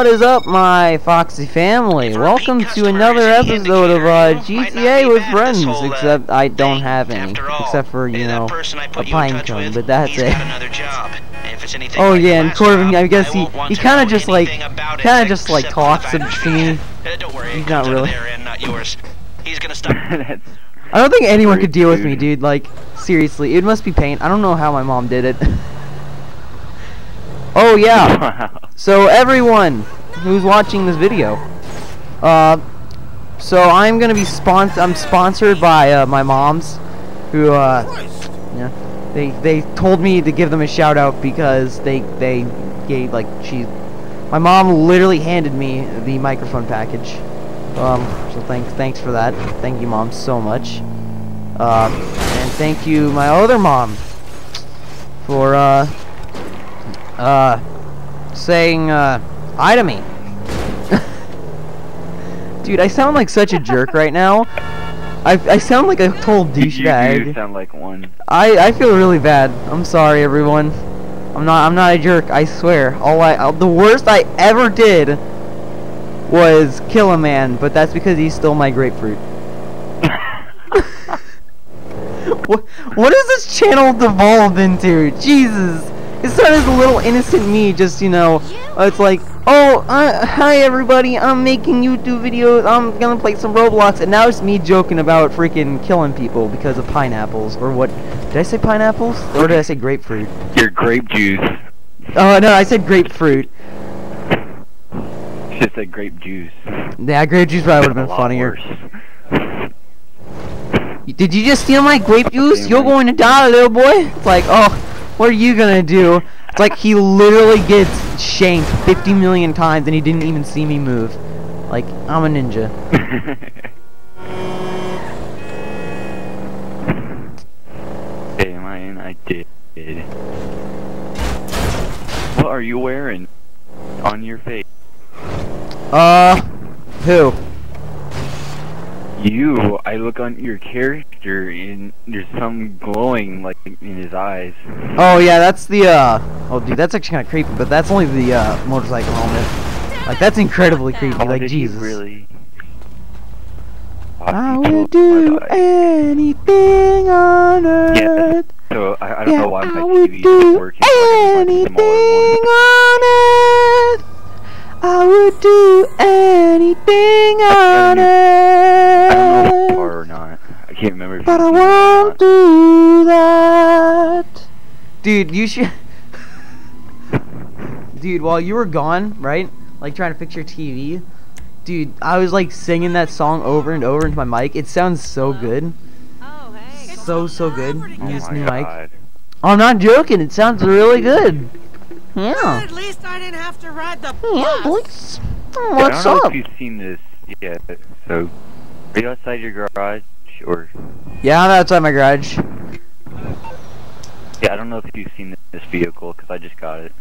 What is up, my Foxy family? Welcome to another episode of uh, GTA with friends. Except I don't have any, except for you know a pine cone, but that's it. Oh yeah, and Corbin, I guess he he kind of just like kind of just like talks to me. He's not really. He's gonna stop. I don't think anyone could deal with me, dude. Like seriously, it must be pain. I don't know how my mom did it. oh yeah. So everyone who's watching this video, uh, so I'm gonna be sponsor. I'm sponsored by uh, my mom's, who uh, yeah, they they told me to give them a shout out because they they gave like she, my mom literally handed me the microphone package. Um, so thanks thanks for that. Thank you, mom, so much. Uh, and thank you, my other mom, for uh, uh saying uh, hi to me. Dude, I sound like such a jerk right now. I, I sound like a total douchebag. You do sound like one. I, I feel really bad. I'm sorry, everyone. I'm not I'm not a jerk. I swear. All I uh, the worst I ever did was kill a man, but that's because he stole my grapefruit. what what has this channel devolved into? Jesus. It started as a little innocent me, just, you know, uh, it's like, oh, uh, hi everybody, I'm making YouTube videos, I'm gonna play some Roblox, and now it's me joking about freaking killing people because of pineapples, or what, did I say pineapples? Or did I say grapefruit? Your grape juice. Oh, no, I said grapefruit. Just said grape juice. Yeah, grape juice probably would have been funnier. Did you just steal my grape juice? You're going to die, little boy. It's like, oh, what are you gonna do? It's like he literally gets shanked 50 million times and he didn't even see me move. Like, I'm a ninja. hey, man, I did. What are you wearing on your face? Uh, who? You, I look on your character and there's some glowing like in his eyes. Oh yeah, that's the uh. Oh dude, that's actually kind of creepy, but that's only the uh motorcycle helmet. Like that's incredibly creepy. Oh, like Jesus. Really? I would do anything on earth. Yeah. So I, I don't yeah, know why my TV is working. anything on earth. I would do anything on earth. I know or not. I can't remember. If But I won't do that. Dude, you should. Dude, while you were gone, right? Like trying to fix your TV. Dude, I was like singing that song over and over into my mic. It sounds so oh. good. Oh, hey. So, so good. Oh in this new God. mic. I'm not joking. It sounds really good. Yeah. At least I didn't have to ride the Yeah, bus. boys. I What's don't know up? if you've seen this yet. So, are you outside your garage or? Yeah, I'm outside my garage. Yeah, I don't know if you've seen this vehicle because I just got it.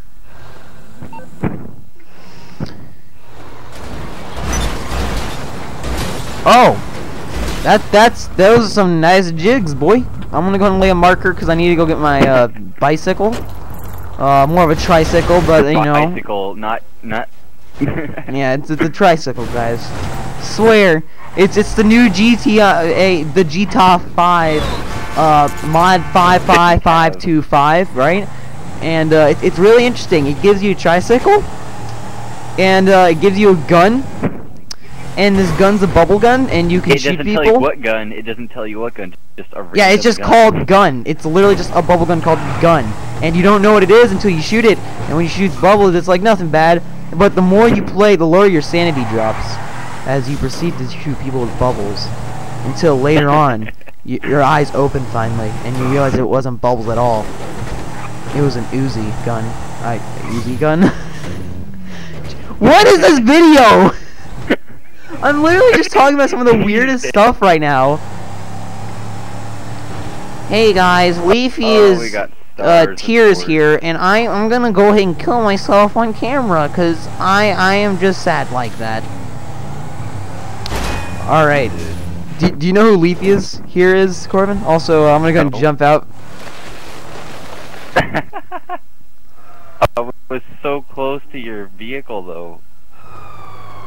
Oh, that that's those are some nice jigs, boy. I'm gonna go and lay a marker because I need to go get my uh, bicycle. Uh, more of a tricycle, but you know, bicycle, not not. yeah, it's, it's a tricycle, guys. Swear, it's it's the new GTA, the GTA 5, uh, mod 55525, right? And uh, it, it's really interesting. It gives you a tricycle, and uh, it gives you a gun, and this gun's a bubble gun, and you can It shoot doesn't people. tell you what gun. It doesn't tell you what gun. Just a Yeah, it's just gun. called gun. It's literally just a bubble gun called gun. And you don't know what it is until you shoot it. And when you shoot bubbles, it's like nothing bad. But the more you play, the lower your sanity drops. As you proceed to shoot people with bubbles. Until later on, y your eyes open finally. And you realize it wasn't bubbles at all. It was an Uzi gun. I Uzi gun? what is this video? I'm literally just talking about some of the weirdest stuff right now. Hey guys, Leafy Oh, is uh, Tears here, and I I'm gonna go ahead and kill myself on camera, cause I I am just sad like that. All right. Do, do you know who Leafy is? Here is Corbin. Also, uh, I'm gonna go and jump out. I was so close to your vehicle though.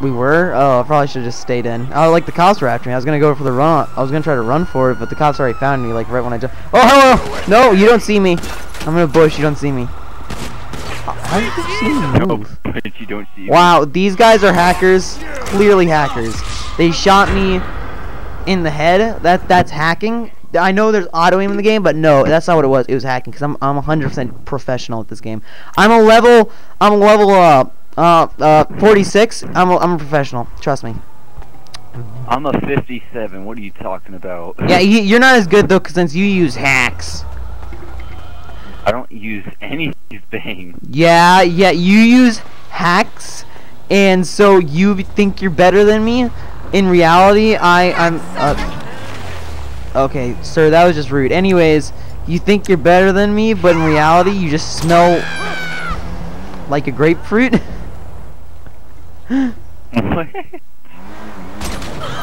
We were? Oh, I probably should have just stayed in. Oh, like the cops were after me. I was gonna go for the run. I was gonna try to run for it, but the cops already found me, like right when I jumped. Oh, hello! No, you don't see me. I'm in a bush. You don't see me. How did you see me move? you don't see. me. Wow, these guys are hackers. Clearly hackers. They shot me in the head. That that's hacking. I know there's auto aim in the game, but no, that's not what it was. It was hacking because I'm I'm 100% professional at this game. I'm a level I'm a level uh uh uh 46. I'm a, I'm a professional. Trust me. I'm a 57. What are you talking about? Yeah, you, you're not as good though, 'cause since you use hacks. I don't use anything. Yeah, yeah, you use hacks, and so you think you're better than me. In reality, I I'm. Uh, okay, sir, that was just rude. Anyways, you think you're better than me, but in reality, you just smell like a grapefruit.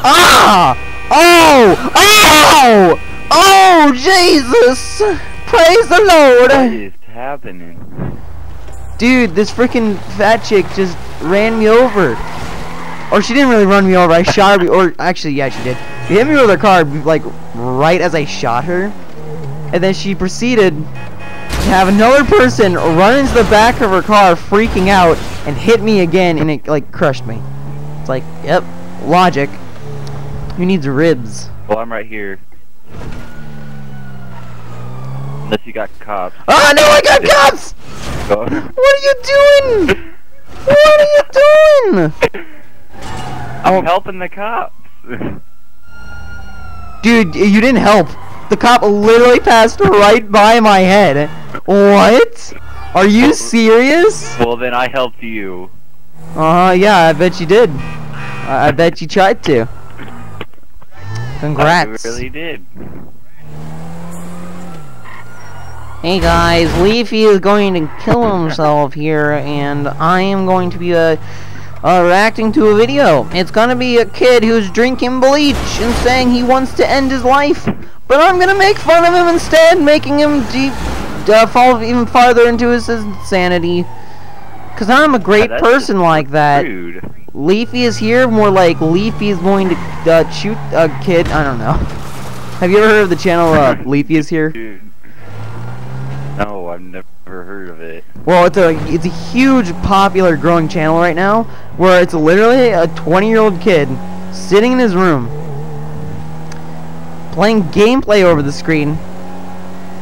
ah! Oh! Oh! Oh! Jesus! Praise the Lord! is happening? Dude, this freaking fat chick just ran me over. Or she didn't really run me over. I shot her. Or actually, yeah, she did. She hit me with her car, like right as I shot her, and then she proceeded to have another person run into the back of her car, freaking out, and hit me again, and it like crushed me. It's like, yep, logic. Who needs ribs? Well, I'm right here. Unless you got cops. Oh no, I got cops! Oh. What are you doing? What are you doing? I'm oh. helping the cops. Dude, you didn't help. The cop literally passed right by my head. What? Are you serious? well, then I helped you. Uh huh, yeah, I bet you did. I, I bet you tried to. Congrats. I really did. Hey guys, Leafy is going to kill himself here, and I am going to be uh, uh, reacting to a video. It's gonna be a kid who's drinking bleach and saying he wants to end his life, but I'm gonna make fun of him instead, making him deep, uh, fall even farther into his insanity. Cause I'm a great That's person like that. Rude. Leafy is here, more like Leafy is going to uh, shoot a kid. I don't know. Have you ever heard of the channel uh, Leafy is here? Dude. No, I've never heard of it. Well, it's a it's a huge, popular, growing channel right now, where it's literally a 20-year-old kid sitting in his room, playing gameplay over the screen,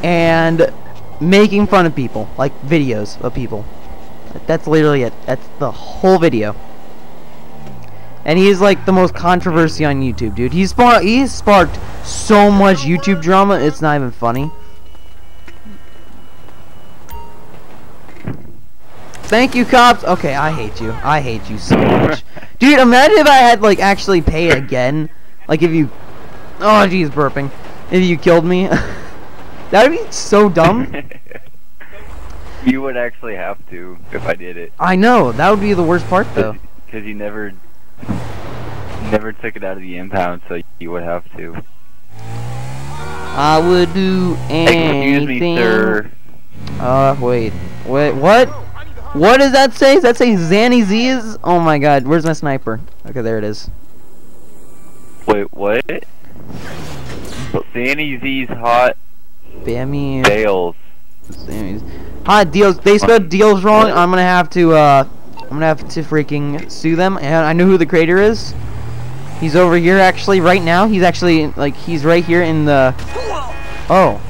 and making fun of people, like videos of people. That's literally it. That's the whole video. And he's like the most controversy on YouTube, dude. He's sparked he's sparked so much YouTube drama. It's not even funny. Thank you, cops. Okay, I hate you. I hate you so much. Dude, imagine if I had, like, actually pay again. Like, if you... Oh, jeez, burping. If you killed me. that would be so dumb. you would actually have to if I did it. I know. That would be the worst part, though. Because you never, never took it out of the impound, so you would have to. I would do anything. Excuse me, sir. Uh, wait. Wait, what? What does that say? Does that say Zanny Z is? Oh my god, where's my sniper? Okay, there it is. Wait, what? Zanny Z's hot Bammy. bales. Sammy's. Hot deals. They spelled deals wrong. I'm gonna have to. Uh, I'm gonna have to freaking sue them. And I know who the creator is. He's over here actually right now. He's actually like he's right here in the. Oh.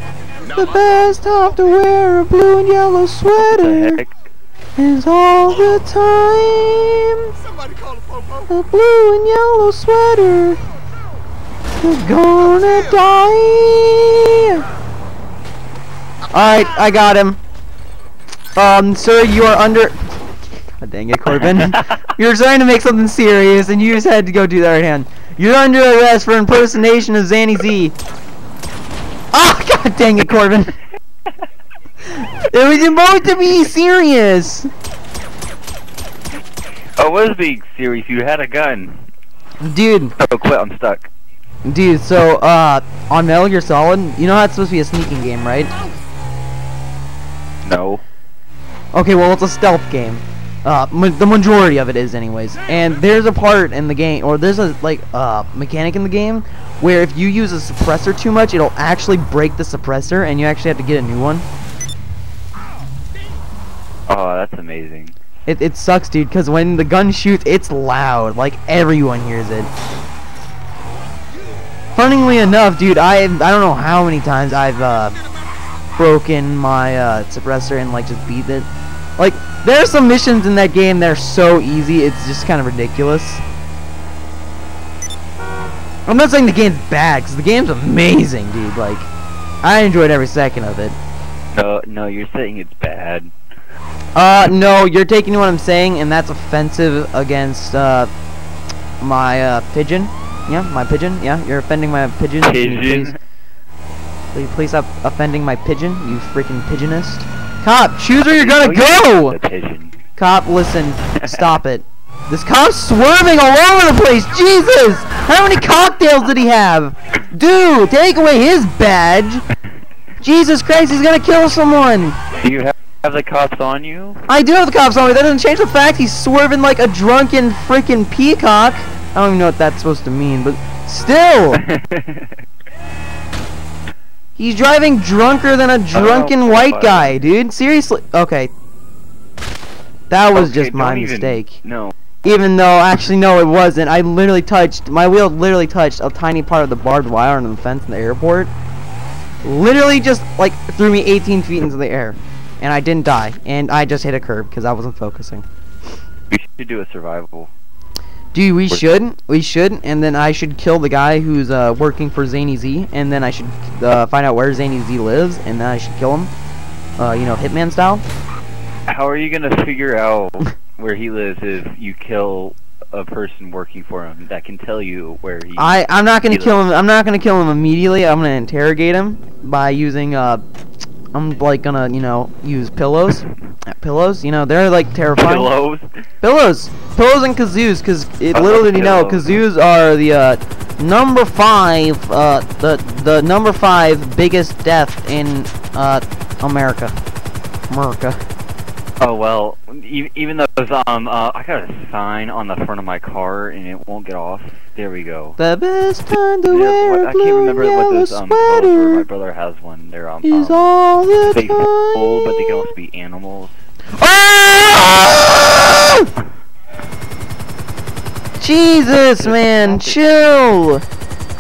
The best time to wear a blue and yellow sweater? Is all the time. Somebody call popo. The blue and yellow sweater is gonna die. Alright, I got him. Um, sir, you are under... God dang it, Corbin. You're trying to make something serious, and you just had to go do that right hand. You're under arrest for impersonation of Zanny Z. Ah, god dang it, Corbin. It was supposed to be serious. I was being serious. You had a gun. Dude, Oh, quit. I'm stuck. Dude, so, uh, on Metal Gear Solid, you know how it's supposed to be a sneaking game, right? No. Okay, well, it's a stealth game. Uh, ma the majority of it is, anyways. And there's a part in the game, or there's a like uh mechanic in the game, where if you use a suppressor too much, it'll actually break the suppressor, and you actually have to get a new one. Oh, that's amazing. It it sucks, dude, because when the gun shoots, it's loud, like everyone hears it. Funnily enough, dude, I I don't know how many times I've uh broken my uh, suppressor and like just beat it. Like there are some missions in that game that are so easy, it's just kind of ridiculous. I'm not saying the game's bad, because the game's amazing, dude. Like, I enjoyed every second of it. No, no, you're saying it's bad. Uh, no, you're taking what I'm saying, and that's offensive against, uh, my, uh, pigeon. Yeah, my pigeon. Yeah, you're offending my pigeon. Pigeon. Please, please, please stop offending my pigeon, you freaking pigeonist. Cop, choose where you're gonna go! Pigeon. Cop, listen, stop it. This cop's swerving all over the place. Jesus! How many cocktails did he have? Dude, take away his badge. Jesus Christ, he's gonna kill someone. Do you have, have the cops on you? I do have the cops on me. That doesn't change the fact he's swerving like a drunken freaking peacock. I don't even know what that's supposed to mean, but still, he's driving drunker than a drunken Oh, white guy, dude. Seriously. Okay. That was Okay, just my even- mistake. No. Even though, actually, no, it wasn't. I literally touched, my wheel literally touched a tiny part of the barbed wire on the fence in the airport. Literally just, like, threw me 18 feet into the air. And I didn't die. And I just hit a curb because I wasn't focusing. We should do a survival. Dude, we We're- should. We should. And then I should kill the guy who's uh, working for Zany Z. And then I should uh, find out where Zany Z lives. And then I should kill him. Uh, you know, Hitman style. How are you gonna figure out where he lives if you kill a person working for him that can tell you where he? I I'm not gonna kill him. I'm not gonna kill him immediately. I'm gonna interrogate him by using uh, I'm like gonna you know use pillows. Pillows, you know they're like terrifying. pillows. Pillows, pillows and kazoos, because it I did you know, kazoos are the uh, number five, uh, the the number five biggest death in uh America. America. Oh well, even though um, uh, I got a sign on the front of my car and it won't get off. There we go. The best time to Yeah, wear what- I can't remember what those um were. My brother has one. They're um, is um all the they time. hold, but they can also be animals. Ah! Jesus, man, chill.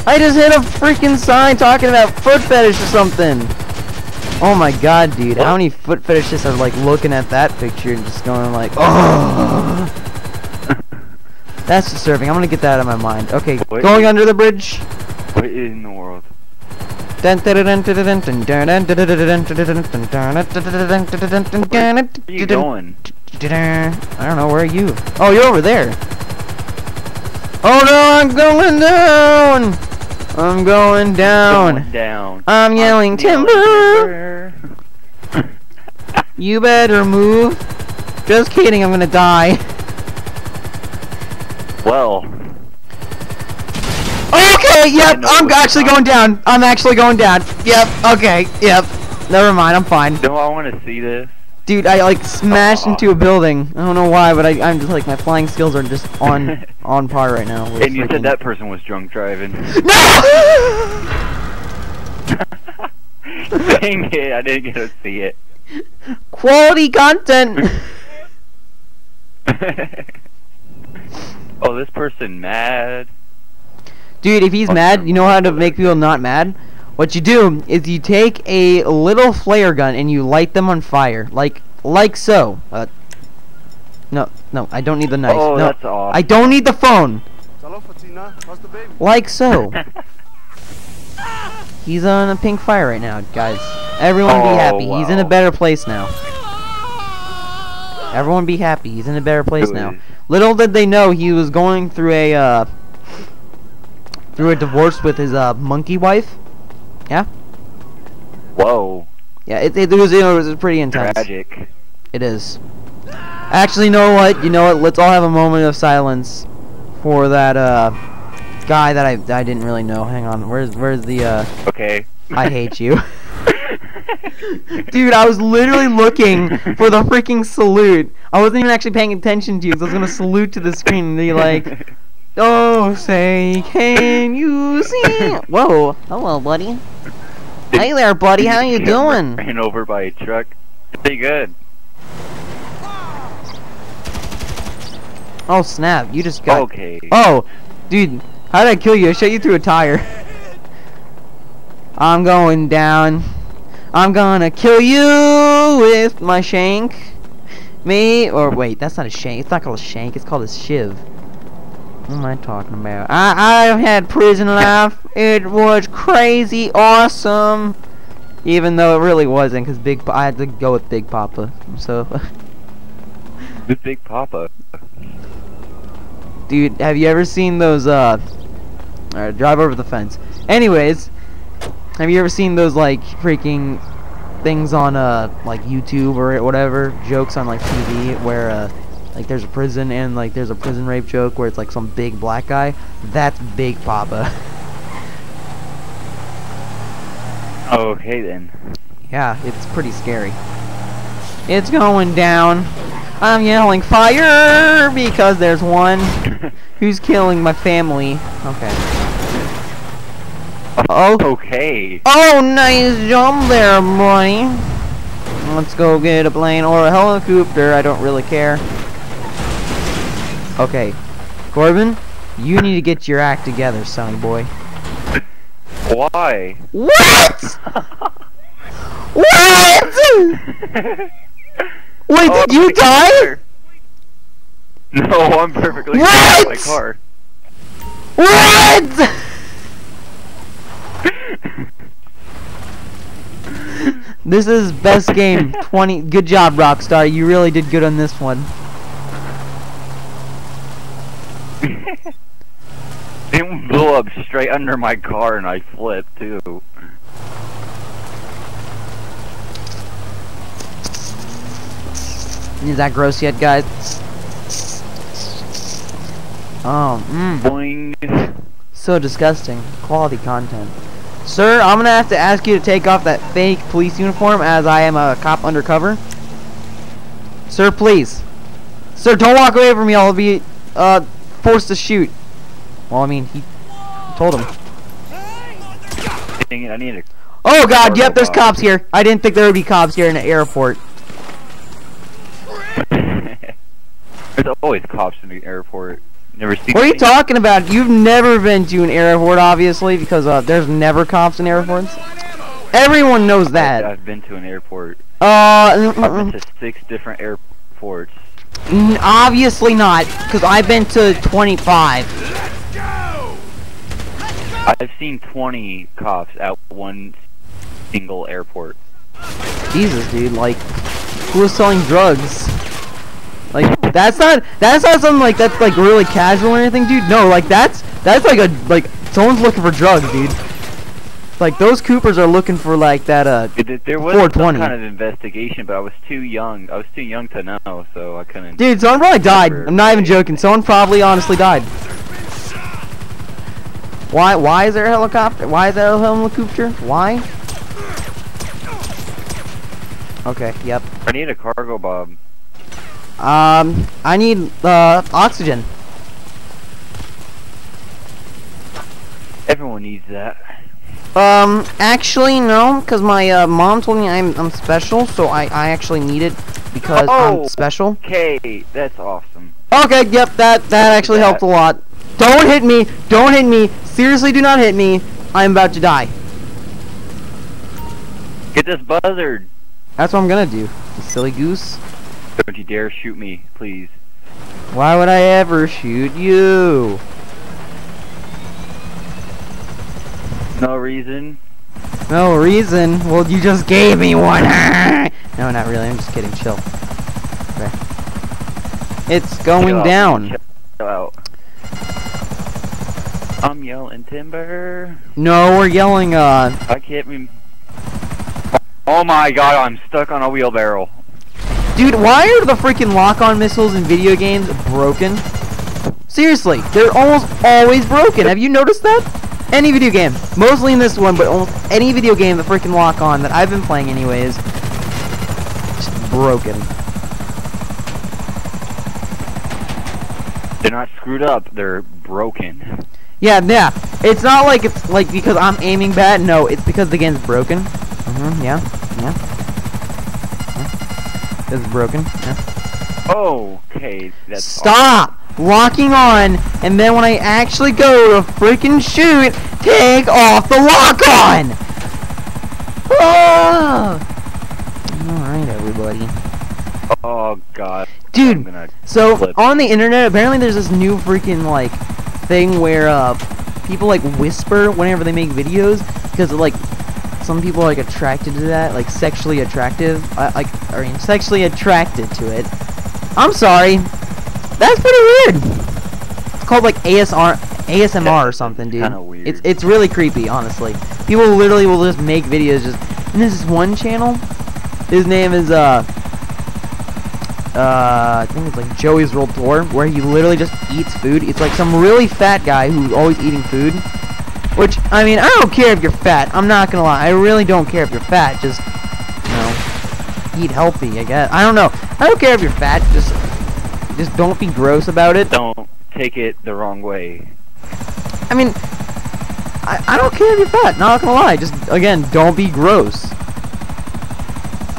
I just hit a freaking sign talking about foot fetish or something. Oh my god, dude. How many foot fetishists are like looking at that picture and just going like, oh. That's disturbing. I'm gonna get that out of my mind. Okay, what going under the bridge. What in the world? Where are you going? I don't know. Where are you? Oh, you're over there. Oh no, I'm going down. I'm going down. Going down. I'm yelling I'm timber! timber. You better move. Just kidding, I'm gonna die. Well, Okay, yep, I'm actually going down. I'm actually going down. Yep, okay, yep. Never mind, I'm fine. no, I want to see this. Dude, I like smashed into a building. I don't know why, but I, I'm just like, my flying skills are just on on par right now. And you freaking- said that person was drunk driving. No! Dang it, I didn't get to see it. Quality content! oh, this person mad. Dude, if he's mad, you know how to make people not mad? What you do is you take a little flare gun and you light them on fire. Like, like so. Uh, no, no, I don't need the knife. oh, no, that's off. I don't need the phone. Hello, Fatina. How's the baby? Like so. He's on a pink fire right now, guys. Everyone be Oh, happy. He's in a better place now. Everyone be happy. He's in a better place Who now. Little did they know he was going through a uh through a divorce with his uh monkey wife. Whoa, Yeah, it, it, was it was pretty intense. tragic. It is. Actually, you know what? You know what? Let's all have a moment of silence for that uh guy that I I didn't really know. Hang on. Where's where's the uh Okay. I hate you. Dude, I was literally looking for the freaking salute. I wasn't even actually paying attention to you 'cause I was gonna salute to the screen and be like, "Oh, say, can you see?" Whoa, hello, buddy. Hey there, buddy. How you doing? Ran over by a truck. Pretty good. Oh snap! You just got. Okay. Oh, dude, how did I kill you? I shot you through a tire. I'm going down. I'm gonna kill you with my shank. Me or wait, that's not a shank. It's not called a shank. It's called a shiv. What am I talking about? I I've had prison life. It was crazy awesome. Even though it really wasn't, because Big Pa- I had to go with Big Papa. So, The Big Papa. dude, have you ever seen those? Uh, alright, drive over the fence. Anyways, have you ever seen those like freaking things on uh like YouTube or whatever jokes on like TV where uh like there's a prison and like there's a prison rape joke where it's like some big black guy? That's Big Papa. Okay then. Yeah, it's pretty scary. It's going down. I'm yelling fire because there's one who's killing my family. Okay. Oh. Okay. Oh, nice jump there, buddy. Let's go get a plane or a helicopter. I don't really care. Okay. Corbin, you need to get your act together, sonny boy. Why? What? what? Wait, Oh, did you oh, die? car. No, I'm perfectly What? fine my car. What? This is best game 20. Good job, Rockstar. You really did good on this one. it blew up straight under my car and I flipped too. Is that gross yet, guys? Oh, mmm. Boing. So disgusting. Quality content. Sir, I'm gonna have to ask you to take off that fake police uniform as I am a cop undercover. Sir, please. Sir, don't walk away from me. I'll be uh, forced to shoot. Well, I mean, he told him. Dang it, I need a Oh god, yep, there's cops here. I didn't think there would be cops here in the airport. There's always cops in the airport. Never seen. What are you any- talking about? You've never been to an airport, obviously, because uh, there's never cops in airports. Everyone knows that. I've been to an airport. Uh, I've been to six different airports. Obviously not, because I've been to 25. I've seen 20 cops at one single airport. Jesus, dude, like, who was selling drugs? Like, that's not, that's not something like, that's like really casual or anything, dude. No, like, that's, that's like a, like, someone's looking for drugs, dude. Like, those Coopers are looking for, like, that, uh, It, there was some 420. kind of investigation, but I was too young. I was too young to know, so I couldn't. dude, someone probably died. I'm not even joking. Someone probably honestly died. Why, why is there a helicopter? Why is there a helicopter? Why? Okay, yep. I need a Cargobob. Um, I need, uh, oxygen. Everyone needs that. Um, actually, no, because my uh, mom told me I'm I'm special, so I I actually need it because Oh. I'm special. Okay, that's awesome. Okay, yep, that that actually that. helped a lot. Don't hit me! Don't hit me! Seriously, do not hit me! I'm about to die. Get this buzzard! That's what I'm gonna do. You silly goose. Don't you dare shoot me, please. Why would I ever shoot you? No reason. No reason. Well, you just gave me one. no, not really. I'm just kidding. Chill. Okay. It's going Chill down. Chill out. I'm yelling timber. No, we're yelling. Uh, I can't rem- Oh my god, I'm stuck on a wheelbarrow. Dude, why are the freaking lock-on missiles in video games broken? Seriously, they're almost always broken. Have you noticed that? Any video game, mostly in this one, but almost any video game that freaking lock on that I've been playing anyways, just broken. They're not screwed up. They're broken. Yeah, yeah. It's not like it's like because I'm aiming bad. No, it's because the game's broken. Mm-hmm. Yeah. Yeah. yeah. It's broken. Yeah. Okay, that's Stop locking on, and then when I actually go to freaking shoot, take off the lock on. Oh! All right, everybody. Oh god. Dude, So flip. on the internet, apparently there's this new freaking like thing where uh people like whisper whenever they make videos because like some people are like attracted to that, like sexually attractive, uh, like I mean sexually attracted to it. I'm sorry, that's pretty weird. It's called like ASR, ASMR or something, dude. kinda weird. It's it's really creepy, honestly. People literally will just make videos just. And this one channel. His name is uh uh, I think it's like Joey's World Tour, where he literally just eats food. It's like some really fat guy who's always eating food. Which, I mean, I don't care if you're fat. I'm not gonna lie. I really don't care if you're fat. Just, you know, eat healthy, I guess. I don't know. I don't care if you're fat. Just, just don't be gross about it. Don't take it the wrong way. I mean, I, I don't care if you're fat. Not gonna lie. Just, again, don't be gross.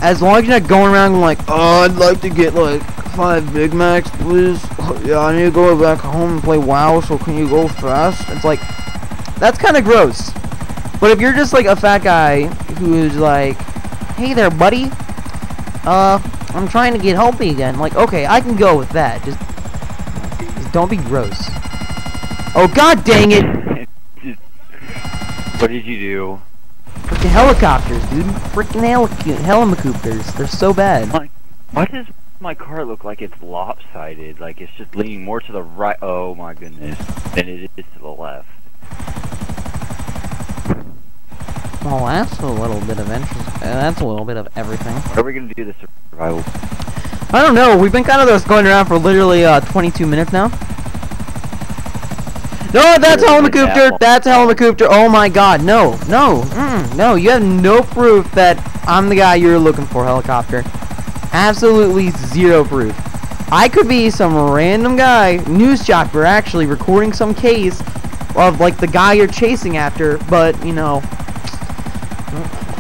As long as you're not going around like, oh, I'd like to get like five Big Macs, please. Yeah, I need to go back home and play WoW, so can you go fast? It's like, that's kind of gross. But if you're just like a fat guy who's like, hey there, buddy. Uh, I'm trying to get healthy again. Like, okay, I can go with that. Just, just don't be gross. Oh, god dang it! what did you do? Freaking helicopters, dude. Freaking helic- helicopters. They're so bad. My, why does my car look like it's lopsided? Like it's just leaning more to the right. Oh my goodness, than it is to the left. Well, that's a little bit of interest. Uh, that's a little bit of everything. What are we gonna do this survival? I don't know. We've been kind of just going around for literally uh, 22 minutes now. No, that's helicopter. That's helicopter. Oh my God, no, no, mm, no. You have no proof that I'm the guy you're looking for, helicopter. Absolutely zero proof. I could be some random guy, news chopper, actually recording some case of like the guy you're chasing after, but you know,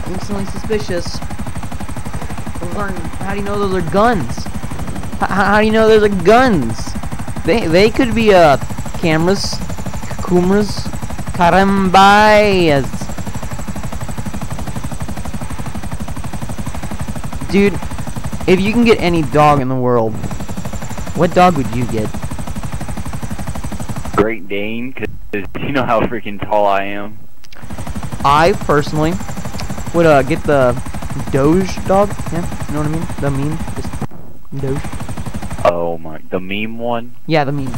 instantly suspicious. Those aren't. How do you know those are guns? H- how do you know those are guns? They they could be uh cameras, kumas, carambayas. Dude, if you can get any dog in the world, what dog would you get? Great Dane, because you know how freaking tall I am. I personally would uh get the Doge dog. Yeah, you know what I mean? The meme, just Doge. Oh my, the meme one. Yeah, the meme.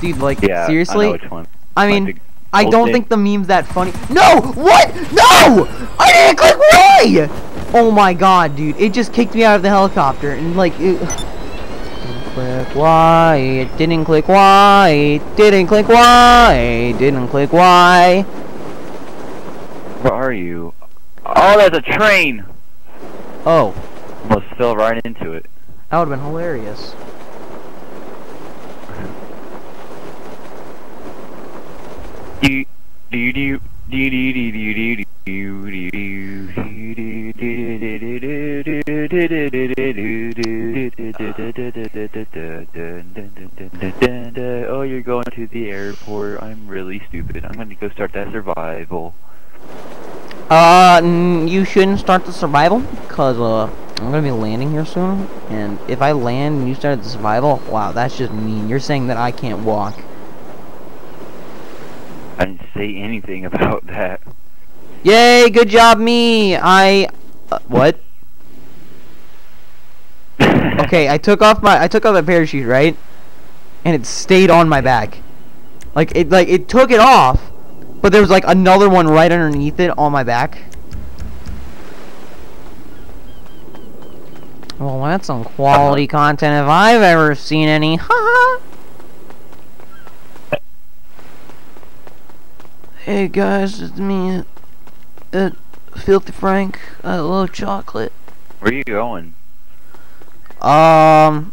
Dude, like Yeah, seriously? I know which one. I mean, I don't thing. think the meme's that funny. No! What? No! I didn't click Y! Oh my god, dude. It just kicked me out of the helicopter and like it didn't click Y. It didn't click Y. It didn't click Y. It didn't click Y. Are you? Oh, there's a train. Oh, Almost fell right into it. that would have been hilarious. Do do do do do do do do do do do Oh, you're going to the airport. I'm really stupid. I'm gonna go start that survival. Uh, n- you shouldn't start the survival, cause, uh, I'm gonna be landing here soon, and if I land and you start the survival, wow, that's just mean. You're saying that I can't walk. I didn't say anything about that. Yay, good job me! I, uh, what? Okay, I took off my, I took off my parachute, right? And it stayed on my back. Like, it, like, it took it off, but there was, like, another one right underneath it on my back. Well, that's some quality content if I've ever seen any. Haha. Hey guys, it's me, uh, Filthy Frank. I love chocolate. Where are you going? Um,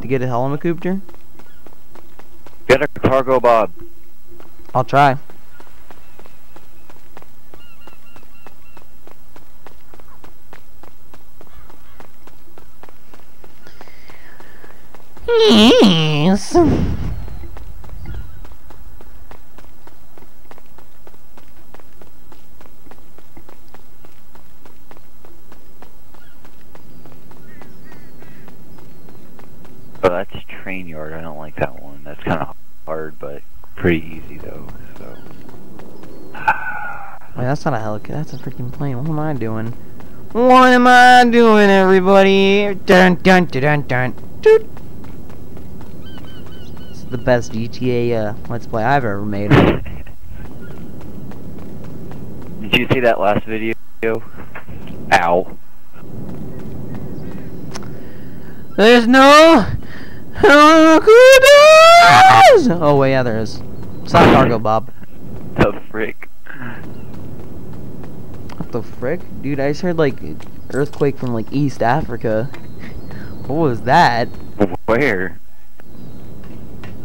to get a helicopter? Get a Cargobob. I'll try. Yes. Oh, that's train yard. I don't like that one. That's kind of hard, but pretty easy though. So. Wait, that's not a helicopter. That's a freaking plane. What am I doing? What am I doing, everybody? Dun dun dun dun dun. Toot. The best GTA uh, Let's Play I've ever made. Did you see that last video? Ow. There's no! Oh wait, yeah, there is. It's not cargo, Bob. The frick. What the frick? Dude, I just heard like earthquake from like East Africa. What was that? Where?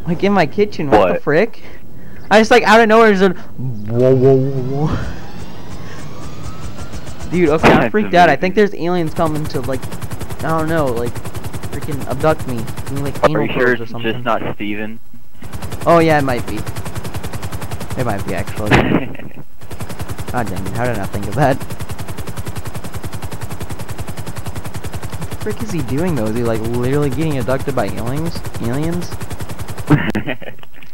Like in my kitchen. What, the frick? I just like out of nowhere just whoa whoa whoa. whoa. Dude, okay, I'm freaked out. I think there's aliens coming to like, I don't know, like freaking abduct me. Give me like Are you sure or it's something. just not Steven? Oh yeah, it might be. It might be actually. God dang it! How did I not think of that? What the frick is he doing though? Is he like literally getting abducted by aliens? Aliens?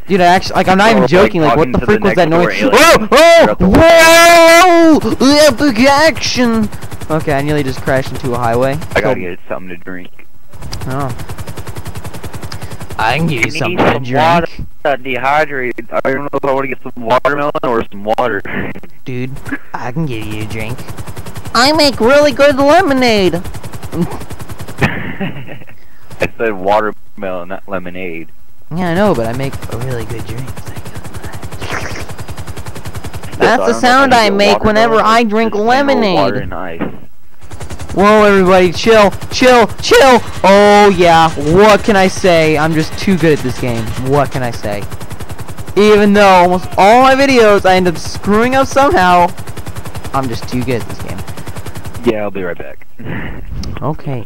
Dude, I actually like I'm not even joking. Like, what the freak was that noise? alien oh, Whoa! Oh, throughout the Whoa! Whoa! Epic action! Okay, I nearly just crashed into a highway. I gotta get something to drink. Oh. I can give you something to some drink. water. I'm dehydrated. I don't know if I want to get some watermelon or some water. Dude, I can give you a drink. I make really good lemonade. I said watermelon, not lemonade. Yeah, I know, but I make a really good drink. That's the don't know if sound I make whenever I drink just plain old Water lemonade. Whoa, everybody, chill, chill, chill. Oh yeah, what can I say? I'm just too good at this game. What can I say? Even though almost all my videos I end up screwing up somehow, I'm just too good at this game. Yeah, I'll be right back. Okay.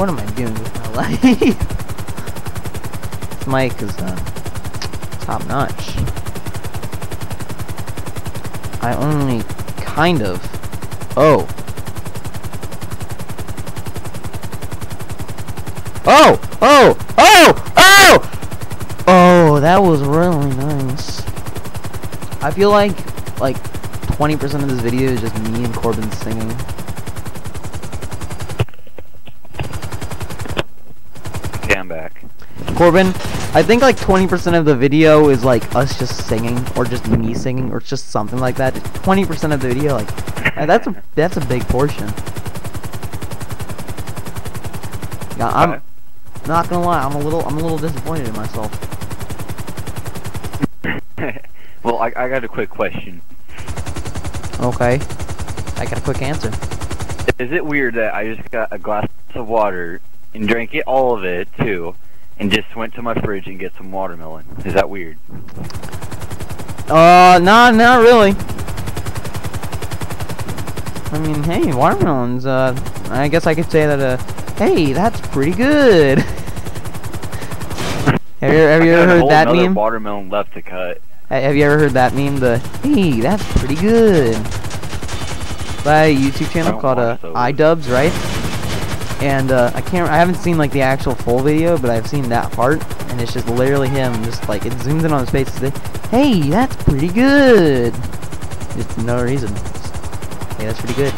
What am I doing with my life? this mic is uh, top notch. I only kind of. Oh. Oh! Oh! Oh! Oh! Oh, that was really nice. I feel like like 20% of this video is just me and Corbin singing. Okay, I'm back. Corbin, I think like 20% of the video is like us just singing, or just me singing, or just something like that. 20% of the video, like uh, that's a that's a big portion. Yeah, I'm not gonna lie, I'm a little I'm a little disappointed in myself. well, I, I got a quick question. Okay, I got a quick answer. Is it weird that I just got a glass of water and drank it, all of it, too, and just went to my fridge and get some watermelon? Is that weird? Uh, nah, not really. I mean, hey, watermelons. Uh, I guess I could say that. Uh, hey, that's pretty good. have you have you ever heard that meme? watermelon left to cut. Ha- Have you ever heard that meme? The hey, that's pretty good. By a YouTube channel called uh, iDubbbz, right? And uh, I can't. I haven't seen like the actual full video, but I've seen that part, and it's just literally him. Just like it zooms in on his face. And says, hey, that's pretty good. Just no reason. Just, hey, that's pretty good.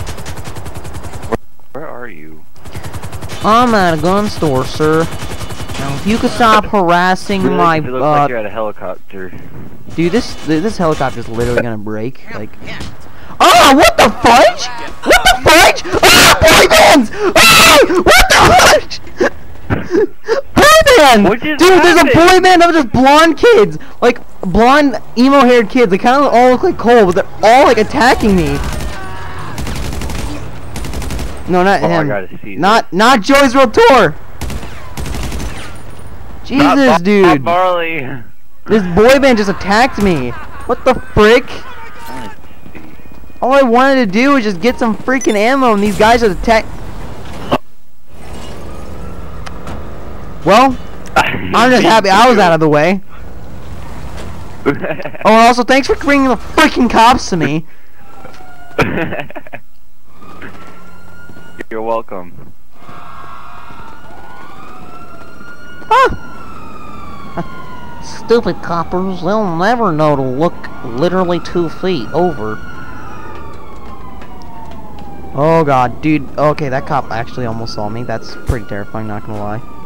Where are you? I'm at a gun store, sir. Now, if you could stop harassing Really? my It looks uh, like you're at a helicopter. dude, this this helicopter's literally gonna break. Like, oh, what the fudge? What the fudge? Ah, boy bands! Ah, what the fudge? What Dude, there's a boy band of just blonde kids, like blonde emo-haired kids. They kind of all look like Cole, but they're all like attacking me. No, not Oh, him. gotta see Not not Joey's World Tour. Jesus, Not dude. Marley. This boy band just attacked me. What the frick? All I wanted to do was just get some freaking ammo, and these guys just attack. Well, I'm just happy I was out of the way. Oh, and also thanks for bringing the freaking cops to me. You're welcome. Stupid coppers, they'll never know to look literally two feet over. Oh god, dude. Okay, that cop actually almost saw me. That's pretty terrifying, not gonna lie.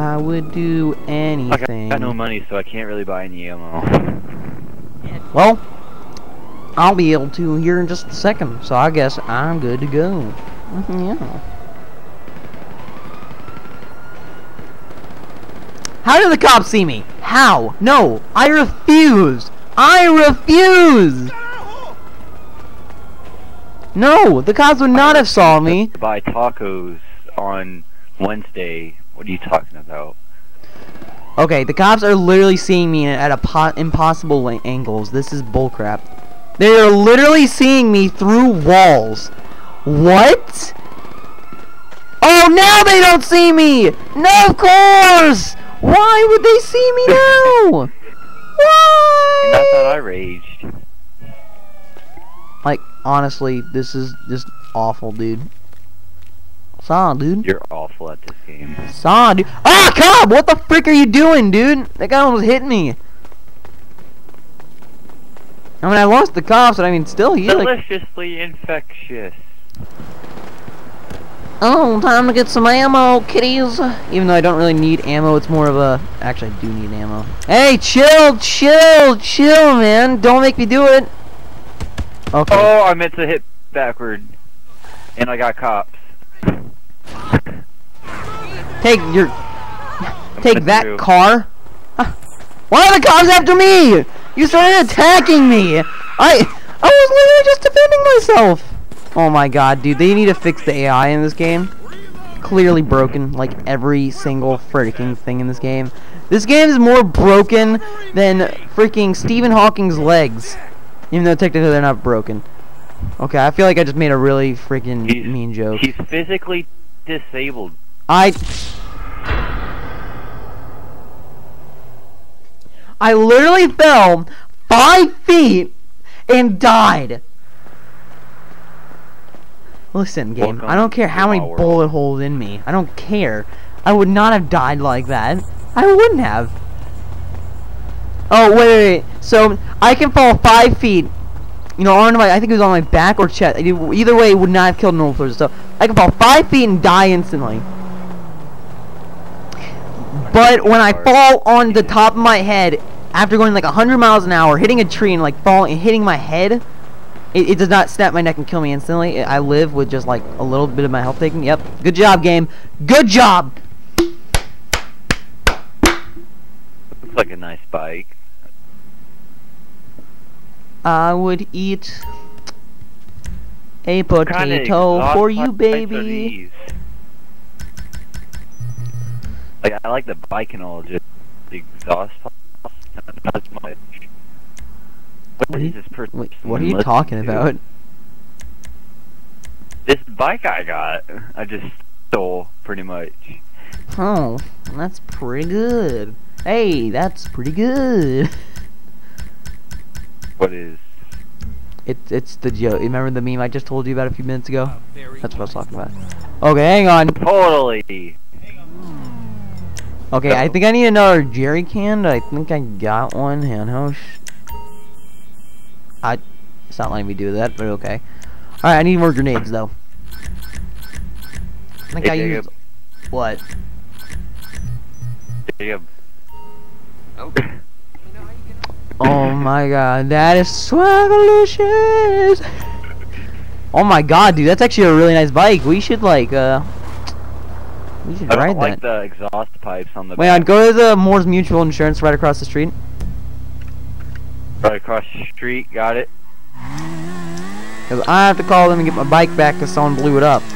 I would do I got, anything. got no money, so I can't really buy any ammo. Well, I'll be able to here in just a second, so I guess I'm good to go. Mhm, Yeah. How did the cops see me? How? No, I refuse. I refuse. No, the cops would not have saw me. buy tacos on Wednesday. What are you talking about? Okay, the cops are literally seeing me at a po- impossible angles. This is bullcrap. They are literally seeing me through walls. What? Oh, now they don't see me! No, of course! Why would they see me now? And I thought I raged. Like, honestly, this is just awful, dude. Saw, dude. You're awful at this game. Saw, dude. Ah, cop! What the frick are you doing, dude? That guy almost hit me. I mean, I lost the cops, but I mean, still, he like, Deliciously infectious. oh, time to get some ammo, kiddies. Even though I don't really need ammo, it's more of a. Actually, I do need ammo. Hey, chill, chill, chill, man. Don't make me do it. Okay. Oh, I meant to hit backward. And I got cops. Take your. Take that true. car. Ah, why are the cops after me? You started attacking me. I. I was literally just defending myself. Oh my god, dude. They need to fix the AI in this game. Clearly broken, like every single freaking thing in this game. This game is more broken than freaking Stephen Hawking's legs. Even though technically they're not broken. Okay, I feel like I just made a really freaking He's- mean joke. He's physically disabled. I I literally fell five feet and died. Listen, game. I don't care how many bullet holes in me. I don't care. I would not have died like that. I wouldn't have. Oh wait, wait, wait. So I can fall five feet. You know, on my I think it was on my back or chest. Either way, it would not have killed normal person. So I can fall five feet and die instantly. But when I fall on the top of my head, after going like 100 miles an hour, hitting a tree and like falling and hitting my head, it, it does not snap my neck and kill me instantly. I live with just like a little bit of my health taken. Yep. Good job, game. Good job. Looks like a nice bike. I would eat a potato for you, baby. These? Like I like the bike and all, just the exhaust pipes, not as much. What What are is you- this person? Wait, what are you talking to? about? This bike I got, I just stole pretty much. Oh, that's pretty good. Hey, that's pretty good. What is? It's it's the joke. Remember the meme I just told you about a few minutes ago? That's what I was talking about. Okay, hang on. Totally. Okay, I think I need another jerry can. I think I got one. Handhouse. I. It's not letting me do that, but okay. All right, I need more grenades though. I think Hey, I Jacob. used. What? Jacob. Oh my god, that is Swagalicious! Oh my god, dude, that's actually a really nice bike. We should like, uh, we should I ride don't like that. the exhaust pipes on the Wait, on, go to the Mors Mutual Insurance right across the street. right across the street. Got it. Cause I have to call them and get my bike back because someone blew it up.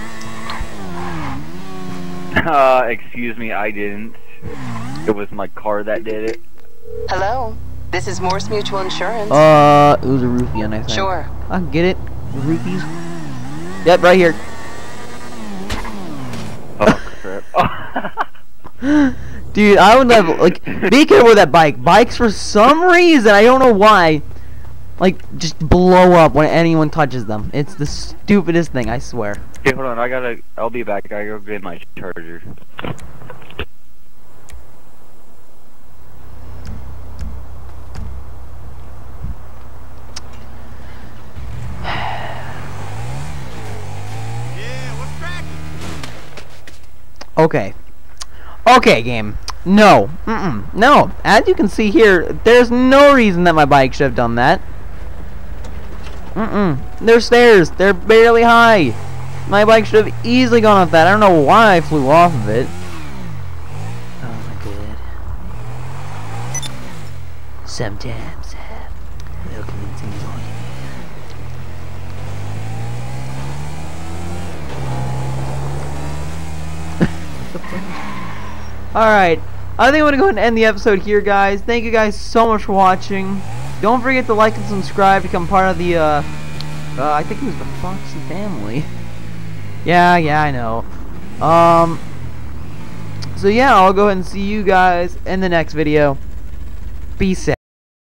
Uh, excuse me, I didn't. It was my car that did it. Hello, this is Mors Mutual Insurance. Uh, it was a rupee, and I think. sure. I can get it. The rupees. Yep, right here. Oh crap. Dude, I would have like be careful with that bike. Bikes for some reason, I don't know why, like just blow up when anyone touches them. It's the stupidest thing, I swear. okay, hold on. I gotta. I'll be back. I gotta go get my charger. Okay. Okay, game. No. Mm-mm. No. As you can see here, there's no reason that my bike should have done that. Mm-mm. There's stairs. They're barely high. My bike should have easily gone off that. I don't know why I flew off of it. Oh my god. Sometimes. Alright, I think I'm going to go ahead and end the episode here, guys. Thank you guys so much for watching. Don't forget to like and subscribe to become part of the, uh, uh I think it was the Foxy family. yeah, yeah, I know. Um, so yeah, I'll go ahead and see you guys in the next video. Peace out.